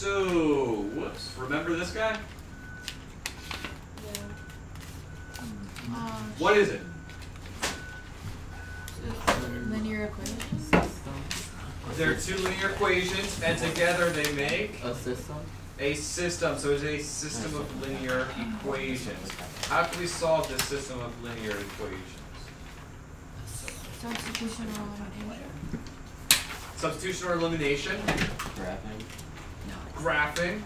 So, whoops. Remember this guy? Uh, What is it? linear equations. There are two linear equations, and together they make A system? a system. So it's a system of linear equations. How can we solve this system of linear equations? Substitution or elimination. Substitution or elimination? Graphing? Graphing?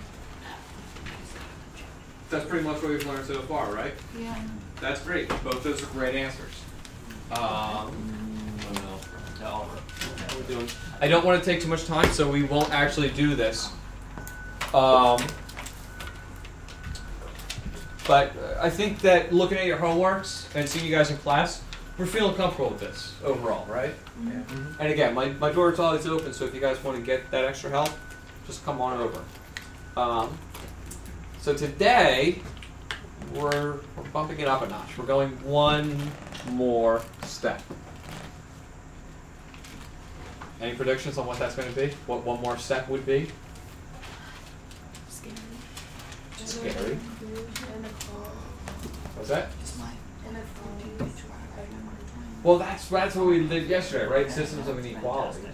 That's pretty much what we've learned so far, right? Yeah. That's great. Both those are great answers. Um, we're. I don't want to take too much time, so we won't actually do this. Um, but uh, I think that looking at your homeworks and seeing you guys in class, we're feeling comfortable with this overall, right? Yeah. And again, my, my door is always open, so if you guys want to get that extra help, just come on over. Um, so today, we're, we're bumping it up a notch. We're going one more step. Any predictions on what that's going to be? What one more step would be? Scary. Scary. What's that? Well, that's that's what we did yesterday, right? Systems of inequalities.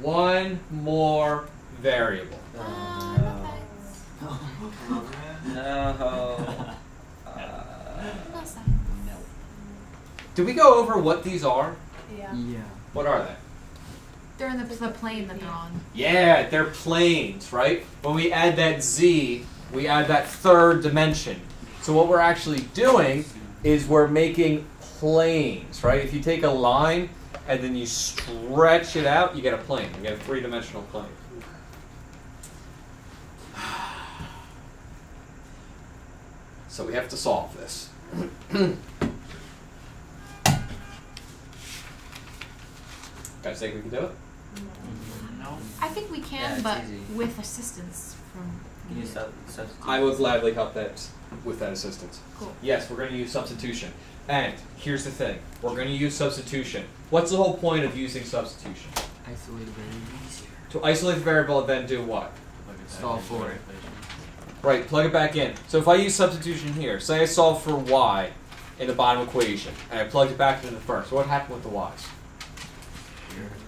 One more variable. Uh, no. No. No. Did we go over what these are? Yeah. Yeah. What are they? They're in the, the plane that they're on. Yeah, they're planes, right? When we add that z, we add that third dimension. So what we're actually doing is we're making planes, right? If you take a line and then you stretch it out, you get a plane. You get a three-dimensional plane. So we have to solve this. Guys think we can do it? No. I think we can, it's but easy. with assistance from. Can you sub- substitute? I would gladly help that with that assistance. Cool. Yes, we're going to use substitution. And here's the thing we're going to use substitution. What's the whole point of using substitution? Isolate variables. To isolate the variable and then do what? Solve for it. Right, plug it back in. So if I use substitution here, say I solve for y in the bottom equation, and I plugged it back into the first, what happened with the y's? Become X's.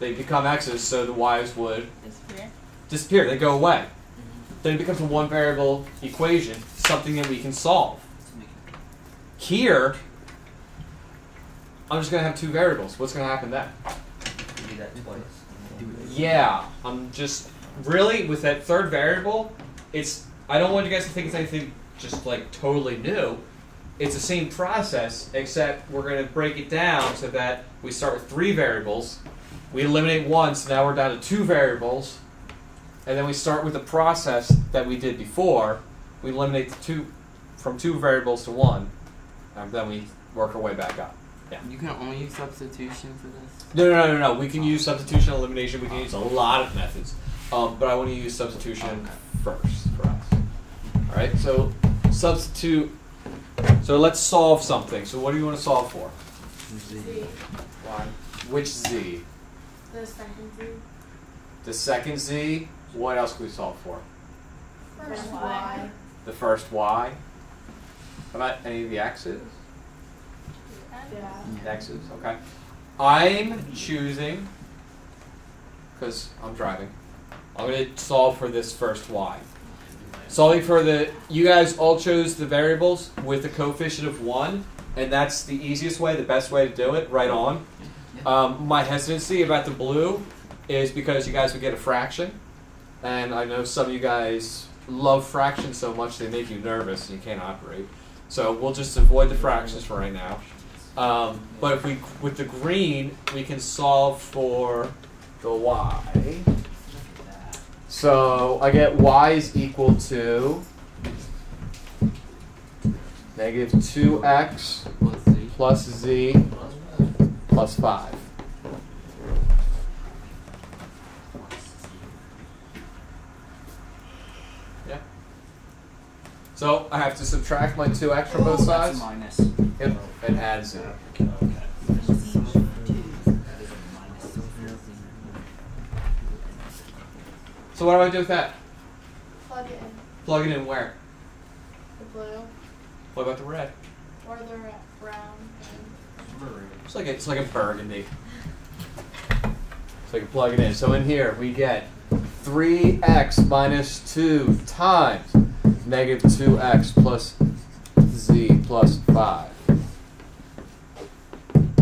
They become x's, so the y's would disappear. They go away. Mm-hmm. Then it becomes a one variable equation, something that we can solve. Here, I'm just going to have two variables. What's going to happen then? Do that twice. Yeah, I'm just really with that third variable. It's I don't want you guys to think it's anything just like totally new. It's the same process, except we're going to break it down so that we start with three variables. We eliminate one, so now we're down to two variables, and then we start with the process that we did before. We eliminate the two from two variables to one, and then we work our way back up. Yeah. You can only use substitution for this. No, no, no, no, no. We can use substitution elimination. We can use a lot of methods, um, but I want to use substitution first for us. All right. So substitute. So let's solve something. So what do you want to solve for? Z. Why? Which z? The second Z. The second z. What else can we solve for? First Y. The first y. How about any of the x's? Yeah. X's. Okay. I'm choosing because I'm driving. I'm going to solve for this first y. Solving for the, you guys all chose the variables with a coefficient of 1, and that's the easiest way, the best way to do it, right on. Um, my hesitancy about the blue is because you guys would get a fraction, and I know some of you guys love fractions so much they make you nervous and you can't operate. So we'll just avoid the fractions for right now. Um, but if we, with the green, we can solve for the y. So I get y is equal to negative 2x Plus Z plus 5. So I have to subtract my 2x from both sides? minus. Yep, it. So what do I do with that? Plug it in. Plug it in where? The blue. What about the red? Or the red. It's like a, it's like a burgundy. So I can plug it in. So in here we get 3x minus 2 times negative 2x plus z plus 5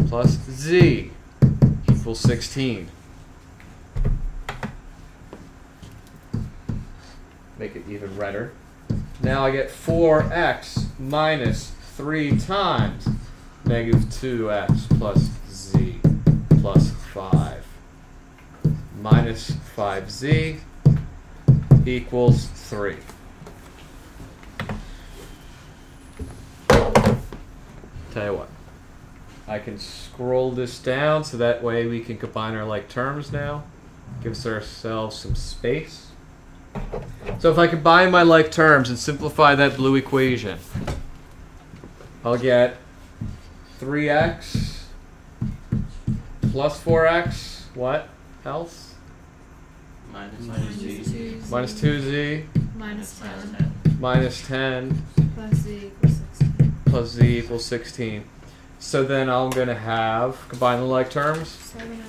plus z equals 16. Make it even redder. Now I get 4x minus 3 times negative 2x plus z plus 5 minus 5z equals 3. Tell you what, I can scroll this down so that way we can combine our like terms now. Gives ourselves some space. So if I combine my like terms and simplify that blue equation, I'll get 3x plus 4x. What else? Minus Minus z. two, Minus 2z minus ten, minus 10 plus z equals sixteen. plus z equals 16. So then I'm going to have, combine the like terms, Seven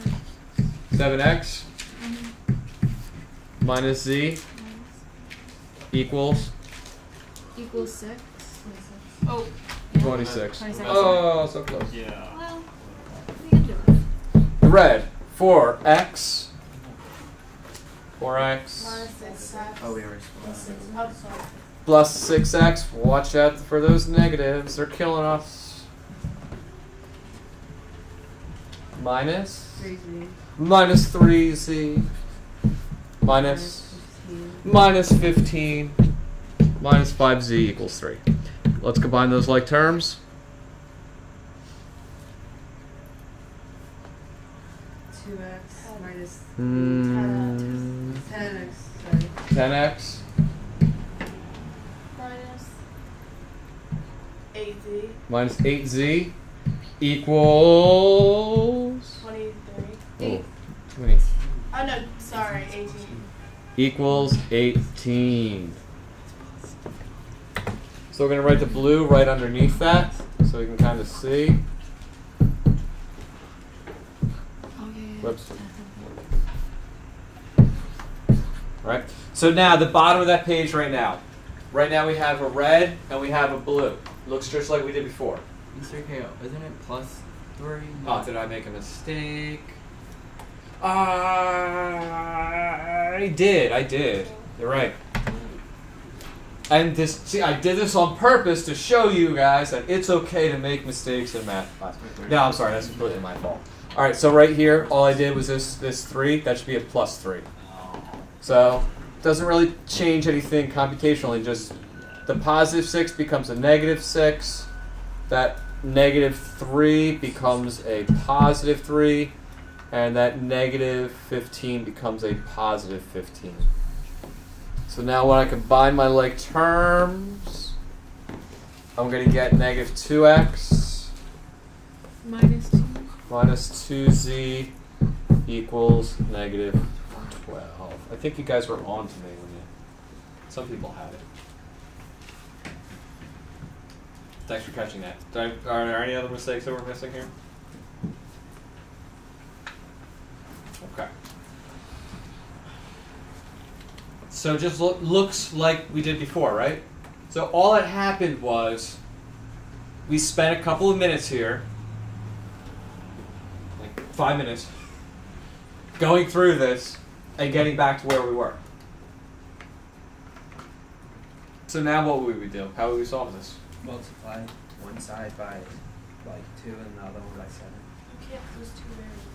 7x mm-hmm. minus z equals equals six. Oh, 26. 26. Oh, so close. Yeah. Well, we can do it. The red, 4x. 4x minus six x. Oh, we already Plus six. Oh, sorry. plus 6x. Watch out for those negatives. They're killing us. Minus Three z. minus 3z Minus? minus minus 15 minus 5z equals 3. Let's combine those like terms. Two x minus Mm, ten x. Sorry. 10x Minus eight z. minus 8z equals Twenty three. oh, too many. Oh no, sorry, eighteen. equals 18. So we're going to write the blue right underneath that so we can kind of see. Oh, okay. Whoops. Right? So now the bottom of that page right now. Right now we have a red and we have a blue. Looks just like we did before. Mr. KO, isn't it plus three? Oh, did I make a mistake? I did. I did. You're right. And this, see, I did this on purpose to show you guys that it's okay to make mistakes in math class. No, I'm sorry. That's completely my fault. All right. So right here, all I did was this this three. That should be a plus three. So doesn't really change anything computationally. Just the positive six becomes a negative six. That negative three becomes a positive three, and that negative fifteen becomes a positive fifteen. So now when I combine my like terms, I'm gonna get negative two x Minus two. minus 2z equals negative 12. I think you guys were on to me when you. Some people had it. Thanks for catching that. I, are there any other mistakes that we're missing here? Okay. So it just look, looks like we did before, right? So all that happened was we spent a couple of minutes here like five minutes going through this and getting back to where we were. So now what would we do? How would we solve this? Multiply one side by like two and the other one by seven. You can't lose two variables.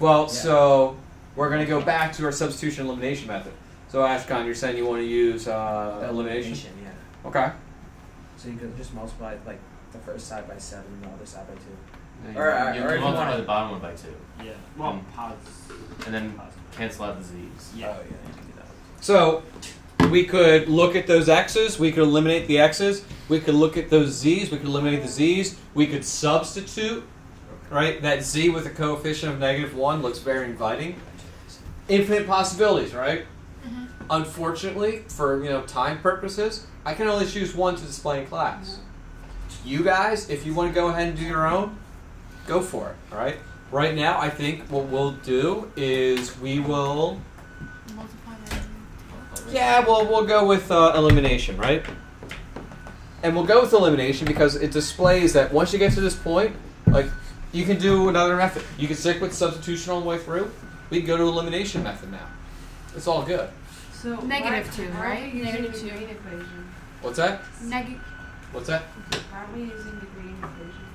Well, Yeah. so we're going to go back to our substitution elimination method. So Ashkan, you're saying you want to use uh, The elimination? yeah. Okay. So you could just multiply like the first side by seven and the other side by two. No, Or, you- or you if you multiply the bottom one by two, Yeah. Well, Um, pause. and then Pause. cancel out the z's. Yeah. Oh yeah, you can do that. So we could look at those x's. We could eliminate the x's. We could look at those z's. We could eliminate the z's. We could substitute, right? That z with a coefficient of negative one looks very inviting. Infinite possibilities, right? Mhm. Unfortunately, for you know time purposes, I can only choose one to display in class. You guys, if you want to go ahead and do your own, go for it. All right. Right now, I think what we'll do is we will. Multiply by Yeah, well, we'll go with uh, elimination, right? And we'll go with elimination because it displays that once you get to this point, like you can do another method. You can stick with substitution all the way through. We can go to elimination method now. It's all good. So Negative why- two, right? Aren't using Negative the two. green equation? What's that? Neg- What's that? Aren't we using the green equation?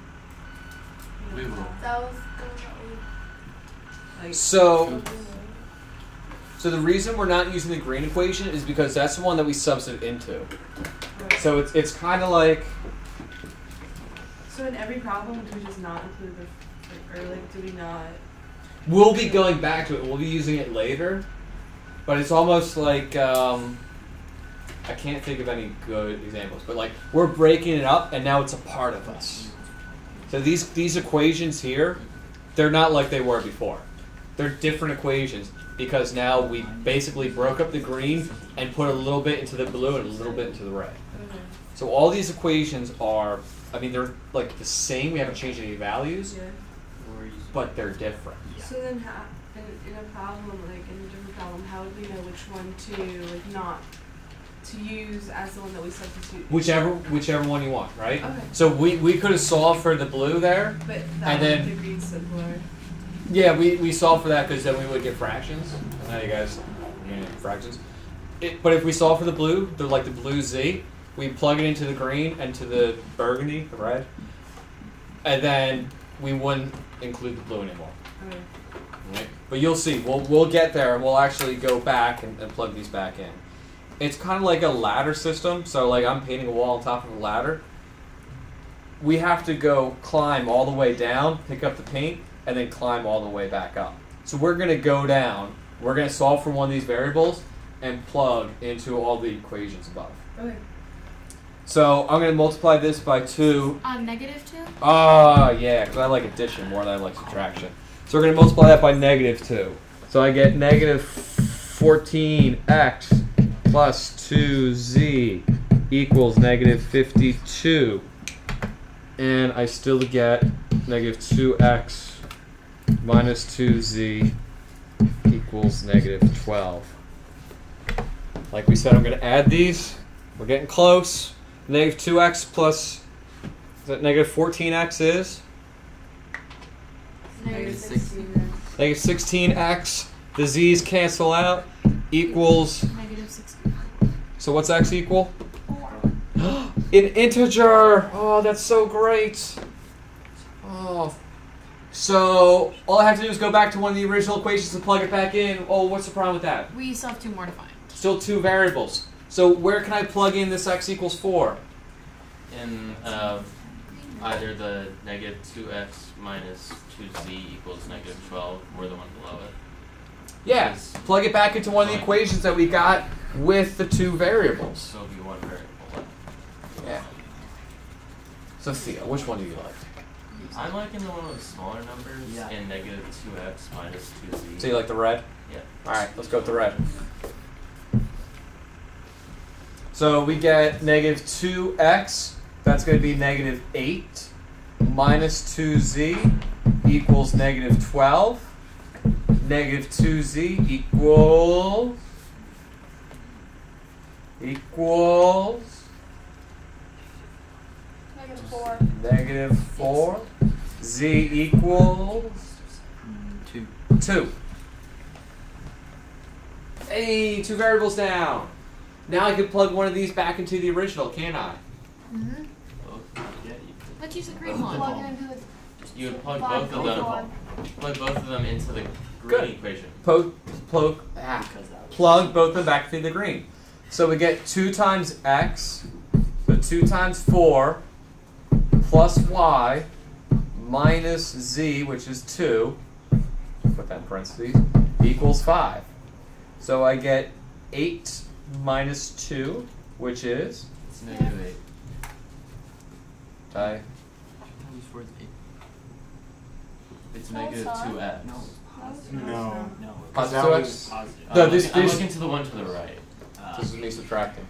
We will. That was the one that we. Like, So, so the reason we're not using the green equation is because that's the one that we substitute into. right. So it's it's kind of like So in every problem, do we just not include the, or like, do we not? We'll be going back to it. We'll be using it later, but it's almost like um, I can't think of any good examples. But like we're breaking it up, and now it's a part of us. So these these equations here, they're not like they were before. They're different equations because now we basically broke up the green and put a little bit into the blue and a little bit into the red. So all these equations are, I mean, they're like the same. We haven't changed any values. But they're different. So then, how, in, in a problem, like in a different problem, how would we know which one to like not to use as the one that we substitute? Whichever whichever one you want, right? Okay. So we, we could have solved for the blue there. But And that then- the green's simpler. Yeah, we, we solved for that because then we would get fractions. Now you guys, you know, fractions. It, but if we solve for the blue, the like the blue z, we plug it into the green and to the burgundy, the red, and then we wouldn't include the blue anymore. Okay. Right? But you'll see, we'll, we'll get there and we'll actually go back and, and plug these back in. It's kind of like a ladder system, so like I'm painting a wall on top of a ladder. We have to go climb all the way down, pick up the paint, and then climb all the way back up. So we're going to go down, we're going to solve for one of these variables, and plug into all the equations above. Okay. So I'm going to multiply this by 2 uh, negative two. Ah, yeah, because I like addition more than I like subtraction. So we're going to multiply that by negative 2. So I get negative 14x plus 2z equals negative 52. And I still get negative 2x minus 2z equals negative 12. Like we said, I'm going to add these. We're getting close. Negative 2x plus is that negative 14x is? Negative Negative sixteen. Negative 16x. The z's cancel out. Equals. Negative sixteen. So what's x equal? An integer! Oh, that's so great. Oh. So all I have to do is go back to one of the original equations and plug it back in. Oh, what's the problem with that? We still have two more to find. Still two variables. So where can I plug in this x equals 4? In uh, either the negative 2x minus 2z equals negative 12 or the one below it. Yeah, Because- plug it back into one of the equations that we got with the two variables. So it'll be one variable. Yeah. So Theo, which one do you like? I'm liking the one with the smaller numbers Yeah. and negative 2x minus 2z. So you like the red? Yeah. Alright, let's go with the red. So we get negative 2x, that's going to be negative 8, minus 2z equals negative 12. Negative 2z equals. equals. Negative four. Negative 4. Z equals. Two. 2. Hey, two variables down. Now I can plug one of these back into the original, can't I? Mm-hmm. Both. Yeah, you, Let's use the green Plug one. it into the you would plug plug both of them. one. Plug both of them into the green Good. equation. Po- plug, ah, plug both of them back through the green. So we get 2 times x, so 2 times 4, plus y, minus z, which is 2, put that in parentheses, equals 5. So I get 8 minus 2, which is, It's negative 8. I, It's No, negative it's 2x. No. No. Positive that two was x. positive. No, I'm, this- looking, I'm looking to the one to the right. Uh, This is me subtracting.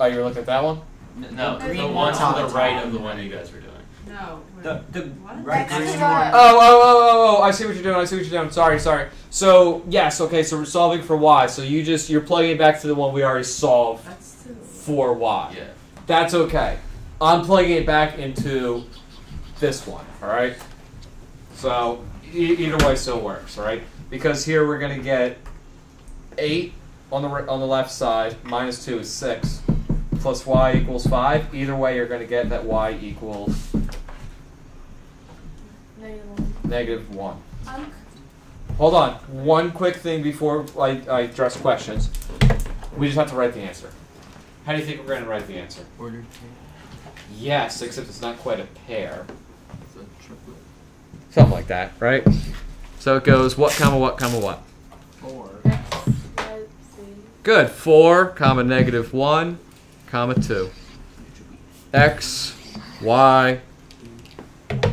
Oh, you were looking at that one? N- No, The the green one one. to the right of the one you guys were doing. No. The the What? right That's green one. Oh, oh, oh, oh, oh! I see what you're doing. I see what you're doing. Sorry, sorry. So yes, okay. So we're solving for y. So you just you're plugging it back to the one we already solved That's for y. Yeah. That's okay. I'm plugging it back into this one. All right. So e- either way still works. All right. Because here we're gonna get eight on the on the left side minus two is six plus y equals five. Either way, you're gonna get that y equals Negative one. negative one. Um, Hold on. One quick thing before I, I address questions. We just have to write the answer. How do you think we're going to write the answer? Ordered pair. Yes, except it's not quite a pair. It's a triplet. Something like that, right? So it goes what, comma, what, comma, what? Four. X, Y, Z. Good. 4, comma, negative 1, comma, 2. X, Y,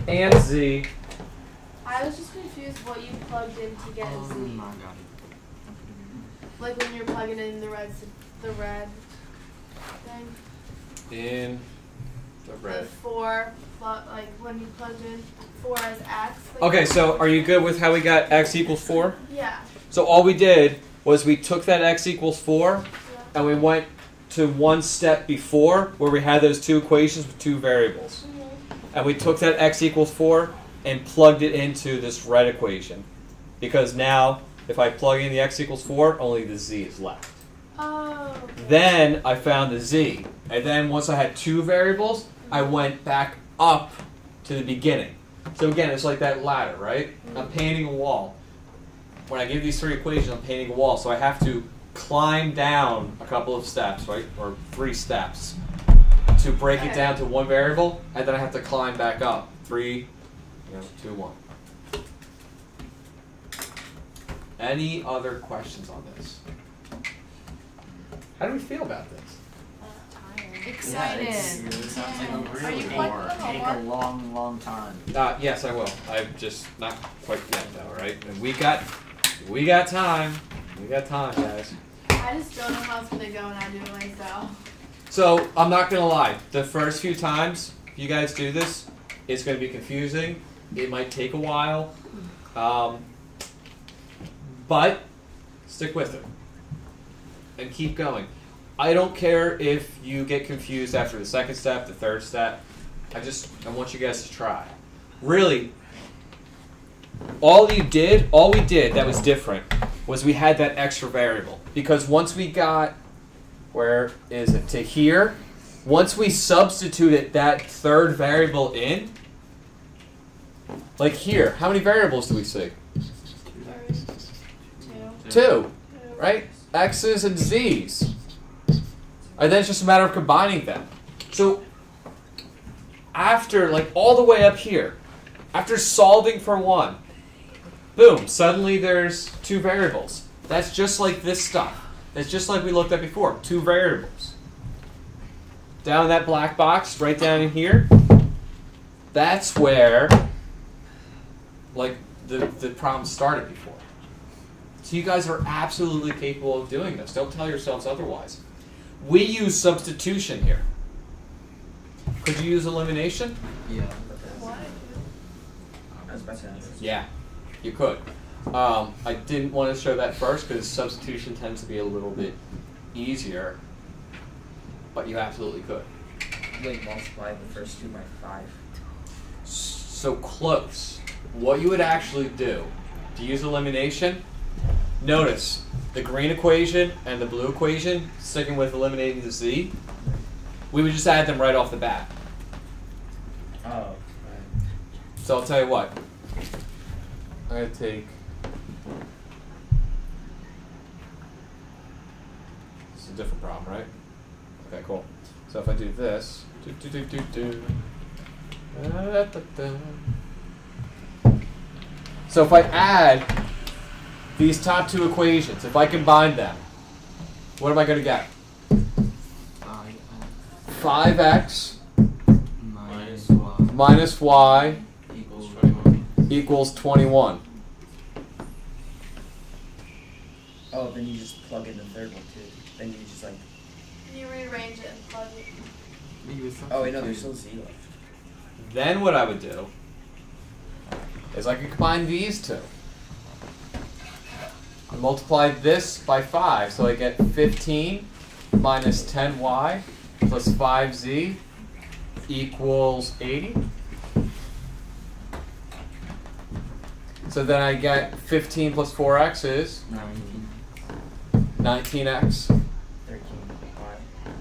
and Z. I was just confused what you plugged in to get a Z. I got it. Like when you're plugging in the red, the red thing. In the red. The four, like when you plugged in four as X. Like Okay, so are you good with how we got x equals 4? Yeah. So all we did was we took that x equals 4 yeah. and we went to one step before where we had those two equations with two variables. Mhm. And we took that x equals 4 and plugged it into this red equation. Because now, if I plug in the x equals 4, only the z is left. Oh. okay. Then I found the z. And then once I had two variables, I mm-hmm. went back up to the beginning. So again, it's like that ladder, right? Mm-hmm. I'm painting a wall. When I give these three equations, I'm painting a wall. So I have to climb down a couple of steps, right? Or three steps to break it down to one variable, and then I have to climb back up. Three, you know, two, one. Any other questions on this? How do we feel about this? Excited. Yeah, it sounds like a Are you good quite work. Take a long, long time. Uh, yes, I will. I'm just not quite yet, though. Right? And we got, we got time. We got time, guys. I just don't know how it's gonna go when I do it myself. So I'm not gonna lie. The first few times you guys do this, it's gonna be confusing. It might take a while, um, but stick with it and keep going. I don't care if you get confused after the second step, the third step. I just I want you guys to try. Really, all you did, all we did that was different was we had that extra variable because once we got where is it to here once we substituted that third variable in like here how many variables do we see? Two, right? X's and z's. And then it's just a matter of combining them. So after like all the way up here after solving for one boom suddenly there's two variables. That's just like this stuff. It's just like we looked at before two variables. Down in that black box right down in here that's where like the, the problem started before so you guys are absolutely capable of doing this don't tell yourselves otherwise we use substitution here could you use elimination Yeah. What? I was about to ask. yeah you could um, i didn't want to show that first because substitution tends to be a little bit easier but you absolutely could Wait, multiply the first two by five. so close. What you would actually do to use elimination, notice the green equation and the blue equation, sticking with eliminating the z, we would just add them right off the bat. Oh, right. So I'll tell you what. I'm going to take. It's a different problem, right? Okay, cool. So if I do this. Do, do, do, do, do. Da, da, da, da. So if I add these top two equations, if I combine them, what am I going to get? 5x uh, minus y minus y Equals equals 21. equals 21. Oh, then you just plug in the third one too. Then you just like. Can you rearrange it and plug it. Oh wait, no, there's still Z left. Then what I would do is I can combine these two. I multiply this by 5, so I get 15 minus 10y plus 5z equals 80. So then I get 15 plus 4x is Nineteen. 19x. Thirteen. Y.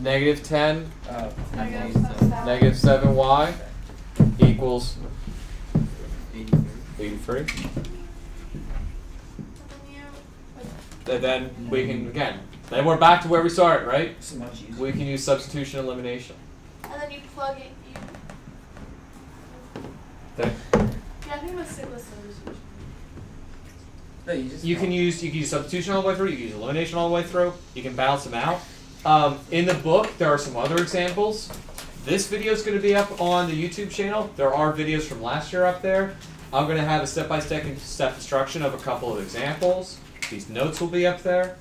Negative 10, Uh, Negative Negative seven. negative 7y equals Eighty-three. 83. And then you, like, And then we can, again, then we're back to where we started, right? so much easier. We can use substitution elimination. and then you plug it. You. Then Yeah, I think it was single substitution. no, you just. you can use you can use substitution all the way through. You can use elimination all the way through. You can balance them out. Um, in the book, there are some other examples. This video is going to be up on the YouTube channel. There are videos from last year up there. I'm going to have a step-by-step step instruction of a couple of examples. These notes will be up there.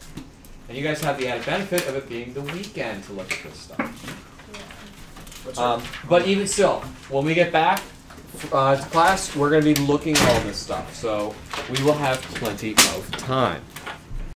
And you guys have the added benefit of it being the weekend to look at this stuff. Um, but even still, when we get back uh, to class, we're going to be looking at all this stuff. So we will have plenty of time.